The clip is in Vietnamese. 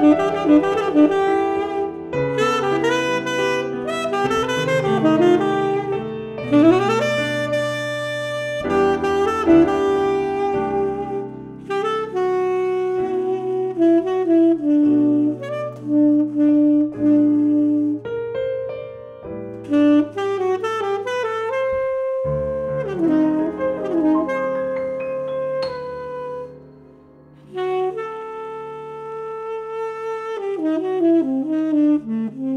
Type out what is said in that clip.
Música Thank you.